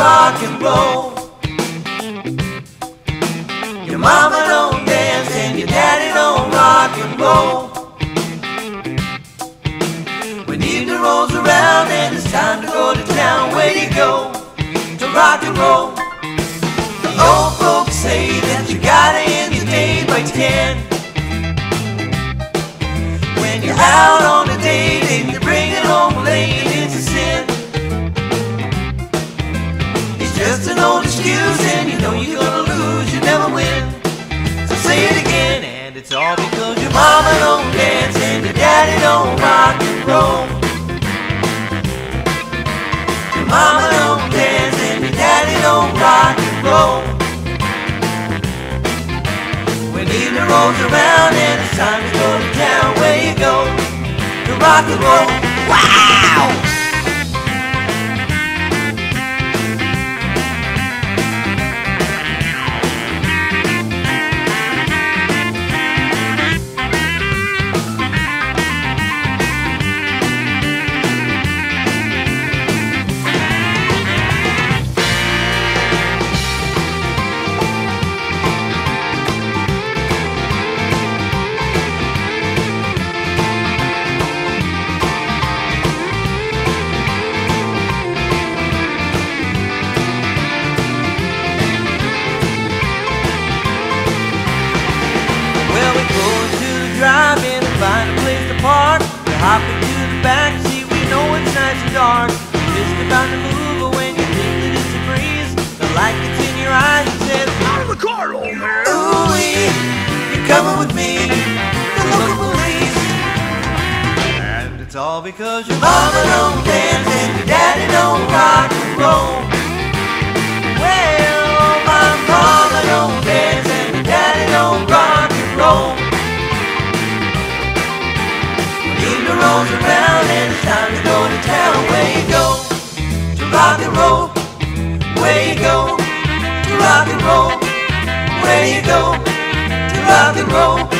rock and roll. Your mama rock and roll? The old folks say that you gotta end your day, you can't. When you're out on a date and you bring it home late, it's a sin. It's just an old excuse and you know you're gonna lose, you never win. So say it again, and it's all because your mama don't dance and your daddy don't rock and roll. Your mama rolls around and it's time to go to town, where you go to rock and roll? Wow! Hop into the back seat, we know it's nice and dark. You're Just about to move, but when you think that it's a breeze, the light gets in your eyes and says, Out of the car, old man! Ooh, you're coming with me, the local police. And it's all because your mama don't rolls around and it's time to go to town, where you go to rock and roll? Where you go to rock and roll? Where you go to rock and roll?